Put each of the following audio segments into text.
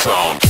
sound.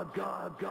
God, God, God,